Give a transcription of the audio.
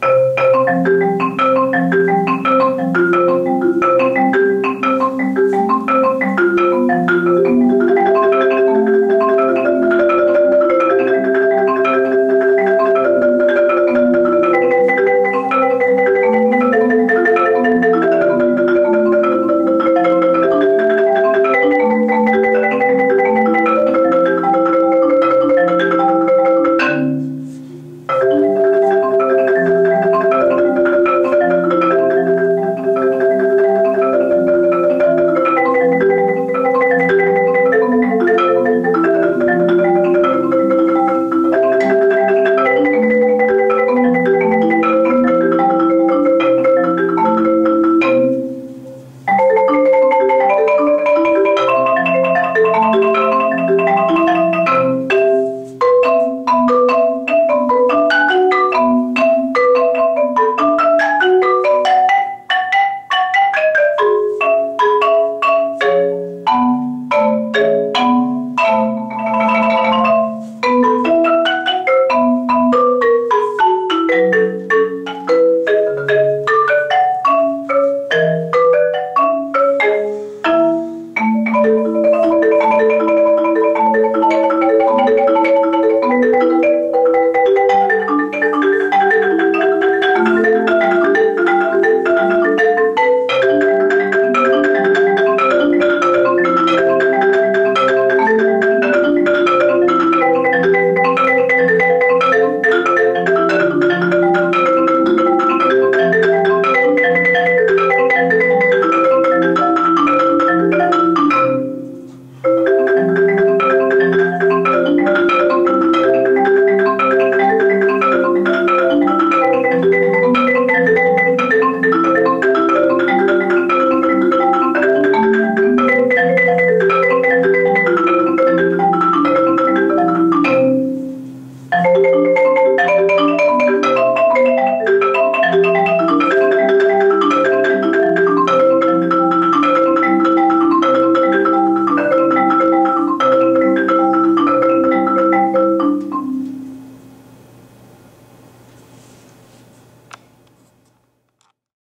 Bye.